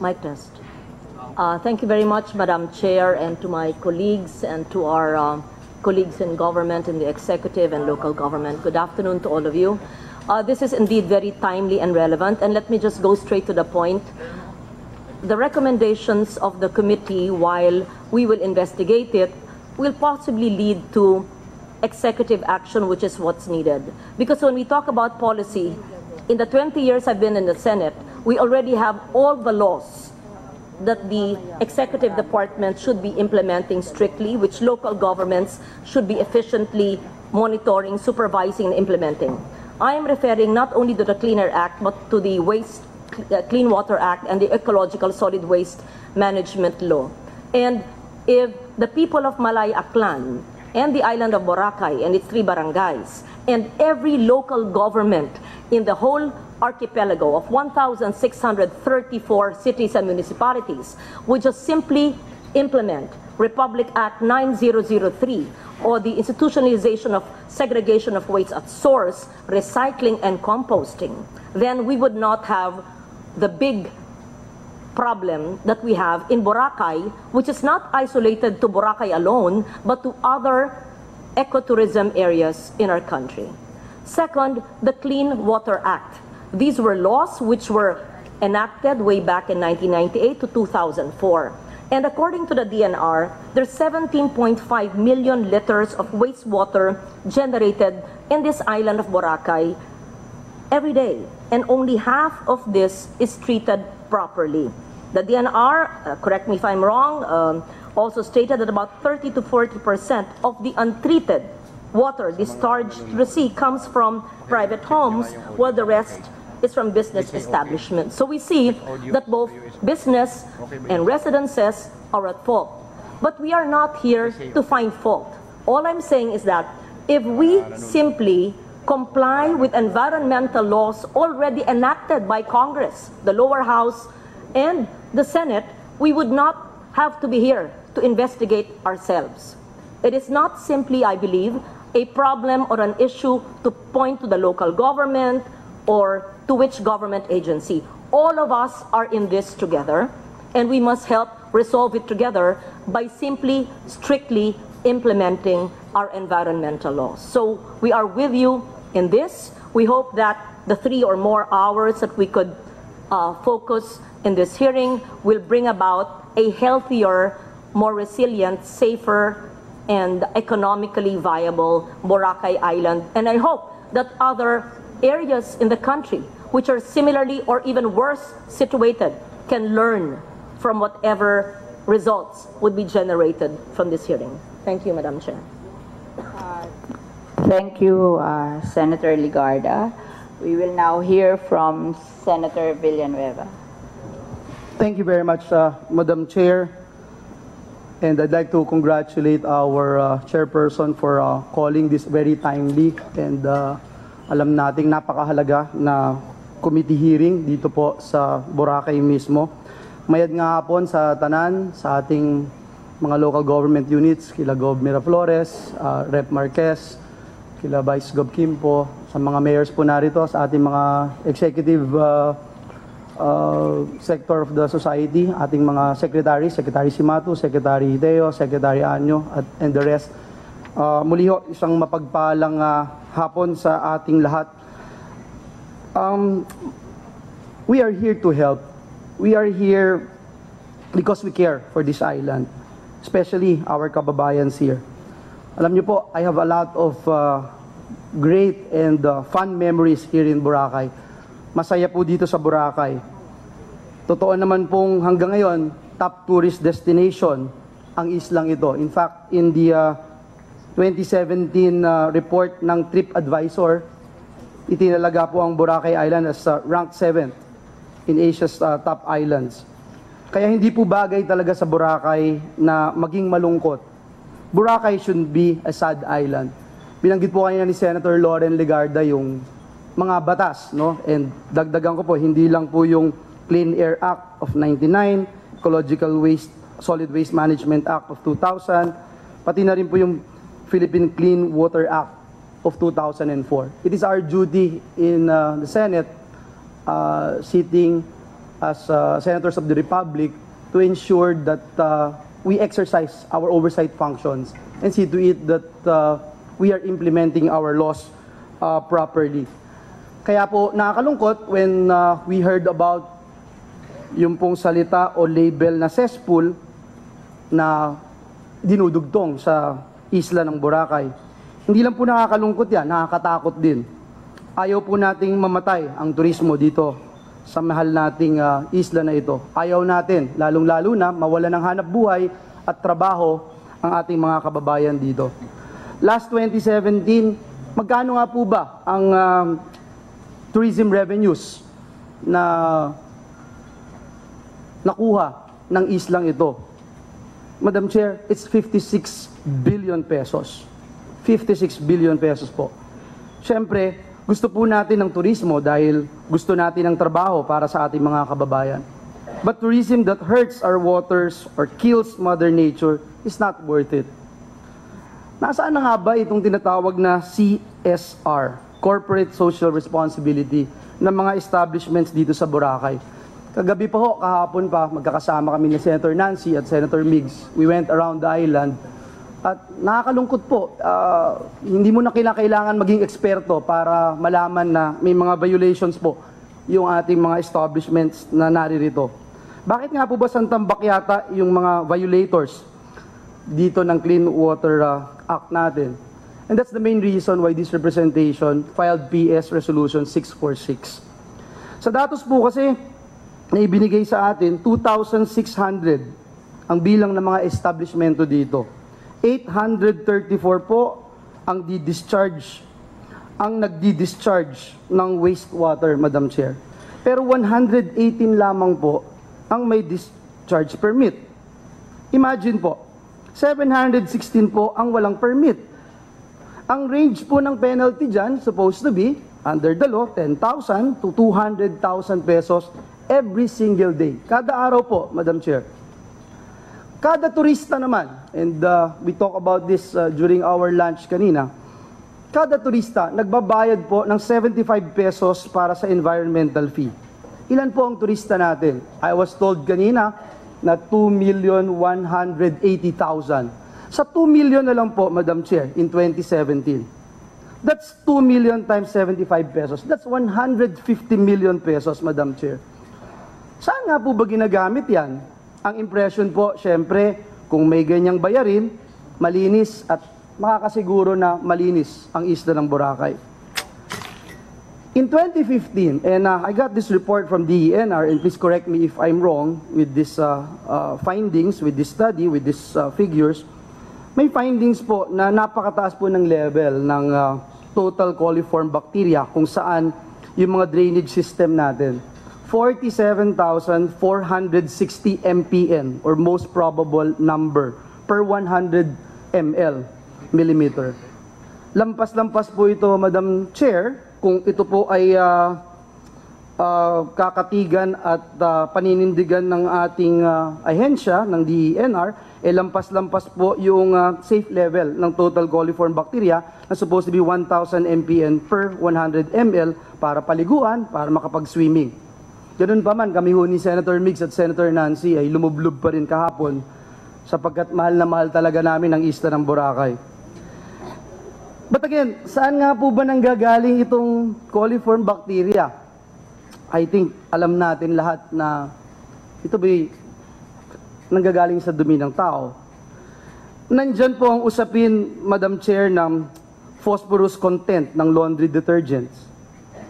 Mic test. Uh, Thank you very much, Madam Chair, and to my colleagues and to our um, colleagues in government, in the executive and local government. Good afternoon to all of you. Uh, This is indeed very timely and relevant, and let me just go straight to the point. The recommendations of the committee, while we will investigate it, will possibly lead to executive action, which is what's needed. Because when we talk about policy, in the 20 years I've been in the Senate, we already have all the laws that the executive department should be implementing strictly, which local governments should be efficiently monitoring, supervising, and implementing. I am referring not only to the Clean Air Act, but to the Waste uh, Clean Water Act and the Ecological Solid Waste Management Law. And if the people of Malay Aklan and the island of Boracay and its three barangays and every local government in the whole archipelago of 1,634 cities and municipalities would just simply implement Republic Act 9003 or the institutionalization of segregation of waste at source, recycling and composting, then we would not have the big problem that we have in Boracay, which is not isolated to Boracay alone, but to other ecotourism areas in our country. Second, the Clean Water Act. These were laws which were enacted way back in 1998 to 2004. And according to the DNR, there's 17.5 million liters of wastewater generated in this island of Boracay every day, and only half of this is treated properly. The DNR, uh, correct me if I'm wrong, um, also stated that about 30 to 40 percent of the untreated water discharged to the sea comes from private homes, while the rest is from business establishments. So we see that both business and residences are at fault. But we are not here to find fault. All I'm saying is that if we simply comply with environmental laws already enacted by Congress, the lower house, and the Senate, we would not have to be here to investigate ourselves. It is not simply, I believe, a problem or an issue to point to the local government or to which government agency. All of us are in this together, and we must help resolve it together by simply, strictly implementing our environmental laws. So we are with you in this. We hope that the three or more hours that we could uh, focus in this hearing will bring about a healthier, more resilient, safer, and economically viable Boracay Island. And I hope that other areas in the country which are similarly or even worse situated can learn from whatever results would be generated from this hearing. Thank you, Madam Chair. Thank you, uh, Senator Ligarda. We will now hear from Senator Villanueva. Thank you very much, uh, Madam Chair. And I'd like to congratulate our uh, chairperson for uh, calling this very timely and uh, alam nating napakahalaga na committee hearing dito po sa Boracay mismo. Mayad nga hapon sa tanan, sa ating mga local government units, kila Gov. Miraflores, uh, Rep. Marquez, kila Vice Gov. Kimpo, sa mga mayors po narito, sa ating mga executive uh, uh, sector of the society, ating mga secretary, Secretary Simatu, Secretary Hideo, Secretary Anyo, at, and the rest. Uh, muli ho, isang mapagpalang uh, hapon sa ating lahat. Um, we are here to help. We are here because we care for this island, especially our kababayans here. Alam niyo po, I have a lot of uh, great and uh, fun memories here in Boracay. Masaya po dito sa Boracay. Totoo naman pong hanggang ngayon, top tourist destination ang islang ito. In fact, in the uh, 2017 uh, report ng TripAdvisor, itinalaga po ang Boracay Island as uh, ranked 7th in Asia's uh, top islands. Kaya hindi po bagay talaga sa Boracay na maging malungkot. Boracay shouldn't be a sad island. Binanggit po kanina ni Senator Loren Legarda yung mga batas, no? And dagdagan ko po, hindi lang po yung Clean Air Act of 99, Ecological Waste, Solid Waste Management Act of 2000, pati na rin po yung Philippine Clean Water Act of 2004. It is our duty in uh, the Senate uh, sitting as uh, senators of the Republic to ensure that uh, we exercise our oversight functions and see to it that uh, we are implementing our laws uh, properly. Kaya po nakakalungkot when uh, we heard about yung pong salita o label na cesspool na dinudugtong sa isla ng Boracay. Hindi lang po nakakalungkot yan, nakakatakot din. Ayaw po nating mamatay ang turismo dito sa mahal nating ah, isla na ito. Ayaw natin, lalong-lalo na, mawala ng hanap buhay at trabaho ang ating mga kababayan dito. Last 2017, magkano nga po ba ang ah, tourism revenues na nakuha ng islang ito? Madam Chair, it's 56 billion pesos. 56 billion pesos po. Siyempre, gusto po natin ng turismo dahil gusto natin ng trabaho para sa ating mga kababayan. But tourism that hurts our waters or kills Mother Nature is not worth it. Nasaan na nga ba itong tinatawag na CSR, Corporate Social Responsibility, ng mga establishments dito sa Boracay? Kagabi pa ho, kahapon pa, magkakasama kami ni Senator Nancy at Senator Migs. We went around the island at nakakalungkot po, ah, hindi mo na kailangan, maging eksperto para malaman na may mga violations po yung ating mga establishments na naririto. Bakit nga po ba santambak yata yung mga violators dito ng Clean Water ah, Act natin? And that's the main reason why this representation filed PS Resolution 646. Sa datos po kasi na ibinigay sa atin, 2,600 ang bilang ng mga establishmento dito. 834 po ang di-discharge, ang nagdi-discharge ng wastewater, Madam Chair. Pero 118 lamang po ang may discharge permit. Imagine po, 716 po ang walang permit. Ang range po ng penalty dyan, supposed to be, under the law, 10,000 to 200,000 pesos every single day. Kada araw po, Madam Chair. Kada turista naman, and uh, we talk about this uh, during our lunch kanina, kada turista nagbabayad po ng 75 pesos para sa environmental fee. Ilan po ang turista natin? I was told kanina na 2,180,000. Sa 2 million na lang po, Madam Chair, in 2017. That's 2 million times 75 pesos. That's 150 million pesos, Madam Chair. Saan nga po ba ginagamit yan? Ang impression po, syempre, kung may ganyang bayarin, malinis at makakasiguro na malinis ang isla ng Boracay. In 2015, and uh, I got this report from DENR, and please correct me if I'm wrong with these uh, uh, findings, with this study, with these uh, figures, may findings po na napakataas po ng level ng uh, total coliform bacteria kung saan yung mga drainage system natin. 47,460 mpn or most probable number per 100 ml millimeter. Lampas-lampas po ito, Madam Chair, kung ito po ay ah, ah, kakatigan at ah, paninindigan ng ating ah, ahensya, ng DENR, eh lampas-lampas po yung ah, safe level ng total coliform bacteria na supposed to be 1,000 mpn per 100 ml para paliguan, para makapag-swimming. Ganun pa man, kami ho ni Senator Mix at Senator Nancy ay lumublob pa rin kahapon sapagkat mahal na mahal talaga namin ang isla ng Boracay. But again, saan nga po ba nanggagaling itong coliform bacteria? I think alam natin lahat na ito ba'y nanggagaling sa dumi ng tao. Nandyan po ang usapin, Madam Chair, ng phosphorus content ng laundry detergents.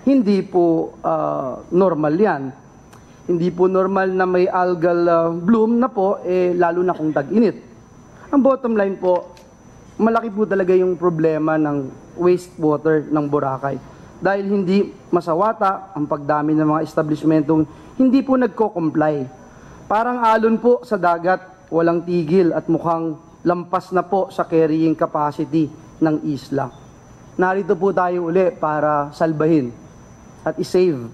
Hindi po ah, normal yan. Hindi po normal na may algal ah, bloom na po, eh, lalo na kung tag-init. Ang bottom line po, malaki po talaga yung problema ng wastewater ng Boracay. Dahil hindi masawata ang pagdami ng mga establishmentong hindi po nagko-comply. Parang alon po sa dagat, walang tigil at mukhang lampas na po sa carrying capacity ng isla. Narito po tayo uli para salbahin at isave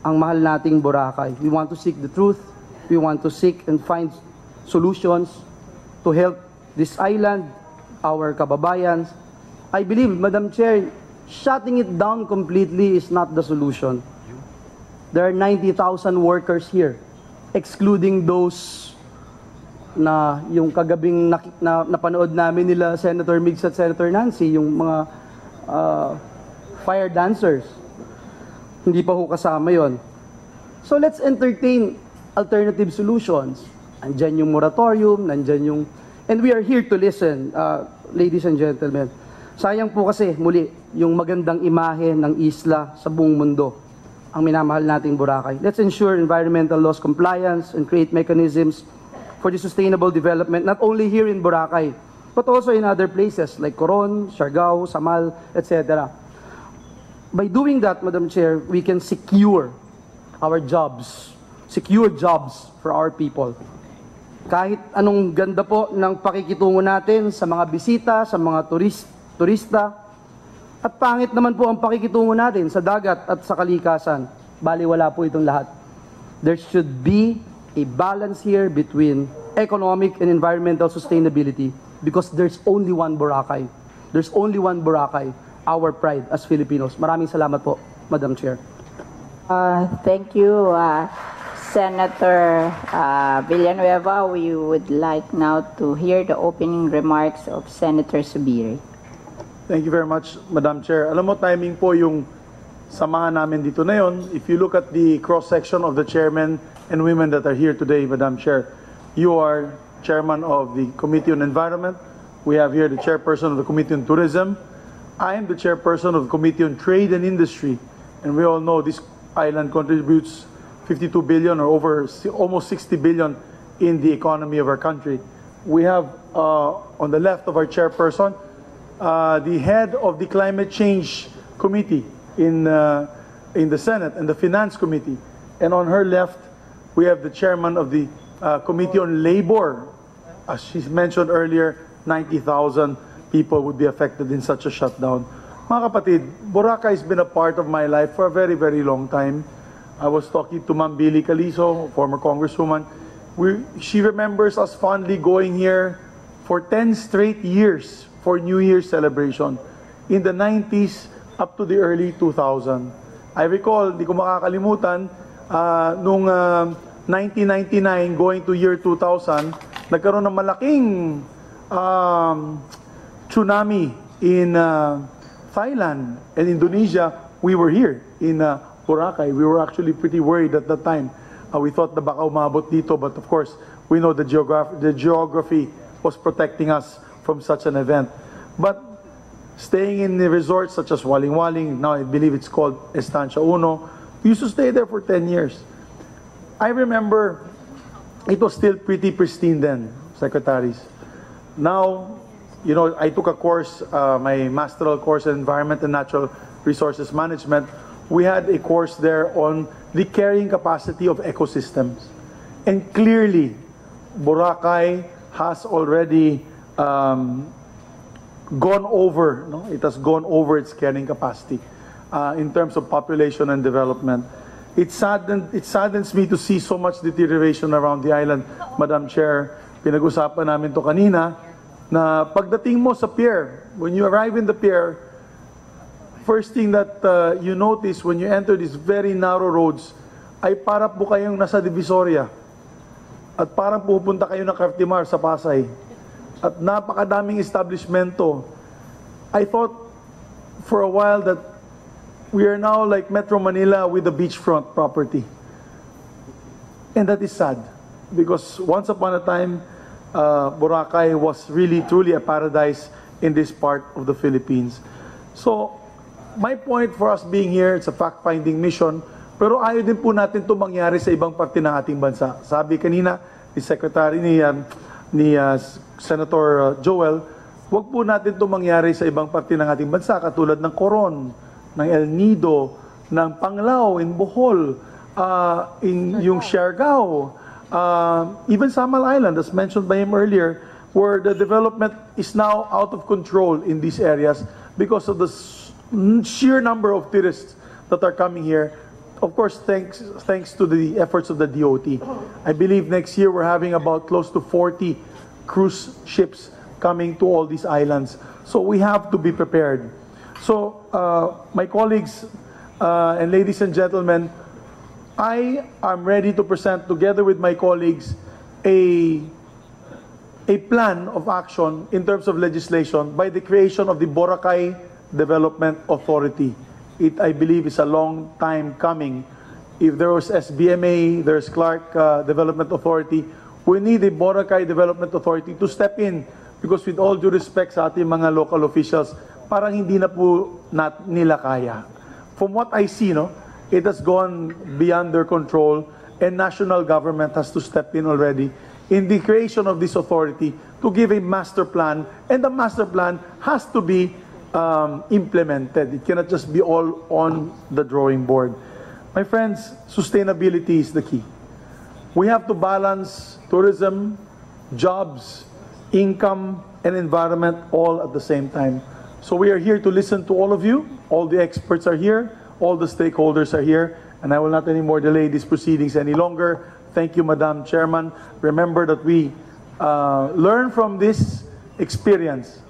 ang mahal nating Boracay. We want to seek the truth. We want to seek and find solutions to help this island, our kababayans. I believe, Madam Chair, shutting it down completely is not the solution. There are 90,000 workers here, excluding those na yung kagabing nak- na, napanood namin nila Senator Migs at Senator Nancy, yung mga ah, fire dancers. Hindi pa ho kasama yon. So let's entertain alternative solutions. Andyan yung moratorium, nandyan yung... And we are here to listen, uh, ladies and gentlemen. Sayang po kasi, muli, yung magandang imahe ng isla sa buong mundo ang minamahal nating Boracay. Let's ensure environmental laws compliance and create mechanisms for the sustainable development, not only here in Boracay, but also in other places like Coron, Siargao, Samal, etc. By doing that, Madam Chair, we can secure our jobs, secure jobs for our people. Kahit anong ganda po ng pakikitungo natin sa mga bisita, sa mga turis, turista, at pangit naman po ang pakikitungo natin sa dagat at sa kalikasan. Bali wala po itong lahat. There should be a balance here between economic and environmental sustainability because there's only one Boracay. There's only one Boracay, our pride as Filipinos. Maraming salamat po, Madam Chair. Uh, thank you, uh, Senator uh, Villanueva. We would like now to hear the opening remarks of Senator Subiri. Thank you very much, Madam Chair. Alam mo, timing po yung samahan namin dito na yon. If you look at the cross-section of the chairmen and women that are here today, Madam Chair, you are chairman of the Committee on Environment. We have here the chairperson of the Committee on Tourism. I am the chairperson of the Committee on Trade and Industry. And we all know this island contributes 52 billion or over almost 60 billion in the economy of our country. We have uh, on the left of our chairperson uh, the head of the Climate Change Committee in, uh, in the Senate and the Finance Committee. And on her left, we have the chairman of the uh, Committee on Labor. As she mentioned earlier, 90,000 people would be affected in such a shutdown. Mga kapatid, Boracay has been a part of my life for a very, very long time. I was talking to Ma'am Billy Calizo, former congresswoman. We, she remembers us fondly going here for 10 straight years for New Year's celebration in the 90s up to the early 2000. I recall, di ko makakalimutan, ah, nung ah, 1999 going to year 2000, nagkaroon ng malaking um, tsunami in uh, Thailand and Indonesia. We were here in uh, Boracay. We were actually pretty worried at that time. Uh, we thought na baka umabot dito, but of course, we know the, geograph- the geography was protecting us from such an event. But staying in the resorts such as Waling Waling, now I believe it's called Estancia Uno, we used to stay there for 10 years. I remember it was still pretty pristine then, secretaries. Now, you know, I took a course, uh, my masteral course in environment and natural resources management. We had a course there on the carrying capacity of ecosystems. And clearly, Boracay has already um, gone over, no? it has gone over its carrying capacity uh, in terms of population and development. It, saddened, it saddens me to see so much deterioration around the island, Madam Chair. Pinag-usapan namin to kanina na pagdating mo sa pier, when you arrive in the pier, first thing that uh, you notice when you enter these very narrow roads ay para po kayong nasa Divisoria. At parang pupunta kayo ng Cartimar sa Pasay. At napakadaming establishmento. I thought for a while that we are now like Metro Manila with the beachfront property. And that is sad because once upon a time, uh, Boracay was really truly a paradise in this part of the Philippines. So, my point for us being here, it's a fact-finding mission, pero ayaw din po natin ito mangyari sa ibang parte ng ating bansa. Sabi kanina ni Secretary ni, um, ni uh, Senator uh, Joel, wag po natin ito mangyari sa ibang parte ng ating bansa katulad ng Coron, ng El Nido, ng Panglao in Bohol, uh, in yung Siargao, uh, even Samal Island, as mentioned by him earlier, where the development is now out of control in these areas because of the sheer number of tourists that are coming here. Of course, thanks thanks to the efforts of the DOT. I believe next year we're having about close to 40 cruise ships coming to all these islands. So we have to be prepared. So, uh, my colleagues uh, and ladies and gentlemen, I am ready to present together with my colleagues a a plan of action in terms of legislation by the creation of the Boracay Development Authority. It, I believe, is a long time coming. If there was SBMA, there's Clark uh, Development Authority, we need a Boracay Development Authority to step in because with all due respect sa ating mga local officials, parang hindi na po nat, nila kaya. From what I see, no, it has gone beyond their control and national government has to step in already in the creation of this authority to give a master plan and the master plan has to be um, implemented. It cannot just be all on the drawing board. My friends, sustainability is the key. We have to balance tourism, jobs, income, and environment all at the same time. So we are here to listen to all of you. All the experts are here. All the stakeholders are here. And I will not anymore delay these proceedings any longer. Thank you, Madam Chairman. Remember that we uh, learn from this experience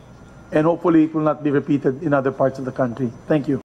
and hopefully it will not be repeated in other parts of the country. Thank you.